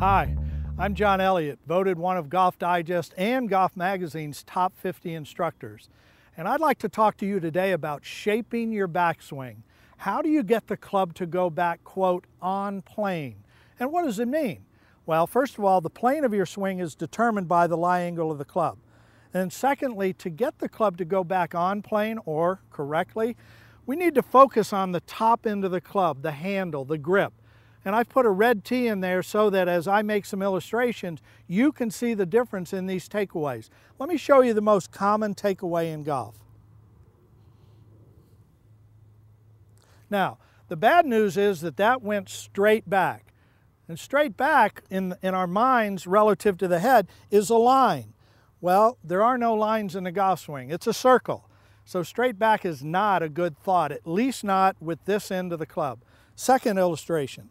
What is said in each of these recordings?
Hi, I'm John Elliott, voted one of Golf Digest and Golf Magazine's top 50 instructors. And I'd like to talk to you today about shaping your backswing. How do you get the club to go back, quote, on plane? And what does it mean? Well, first of all, the plane of your swing is determined by the lie angle of the club. And secondly, to get the club to go back on plane or correctly, we need to focus on the top end of the club, the handle, the grip. And I've put a red tee in there so that as I make some illustrations, you can see the difference in these takeaways. Let me show you the most common takeaway in golf. Now, the bad news is that that went straight back. And straight back in, in our minds relative to the head is a line. Well, there are no lines in the golf swing. It's a circle. So straight back is not a good thought, at least not with this end of the club. Second illustration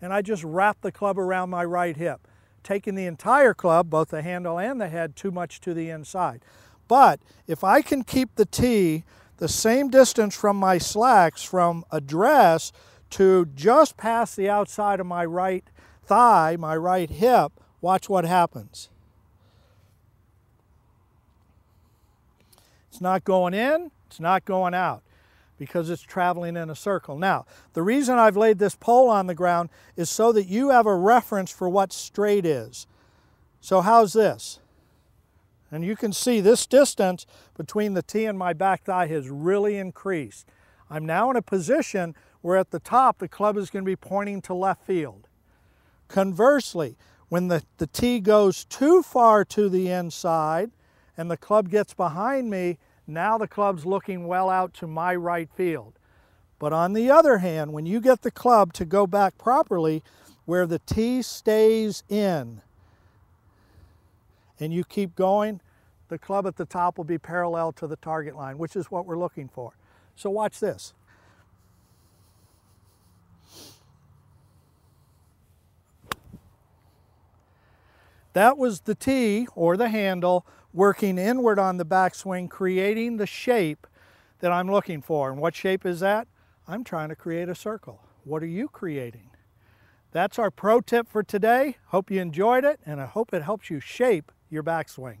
and I just wrap the club around my right hip, taking the entire club, both the handle and the head, too much to the inside. But if I can keep the tee the same distance from my slacks from address to just past the outside of my right thigh, my right hip, watch what happens. It's not going in, it's not going out because it's traveling in a circle. Now, the reason I've laid this pole on the ground is so that you have a reference for what straight is. So how's this? And you can see this distance between the tee and my back thigh has really increased. I'm now in a position where at the top the club is going to be pointing to left field. Conversely, when the, the tee goes too far to the inside and the club gets behind me, now the club's looking well out to my right field. But on the other hand, when you get the club to go back properly, where the tee stays in, and you keep going, the club at the top will be parallel to the target line, which is what we're looking for. So watch this. That was the tee or the handle working inward on the backswing, creating the shape that I'm looking for. And what shape is that? I'm trying to create a circle. What are you creating? That's our pro tip for today. Hope you enjoyed it, and I hope it helps you shape your backswing.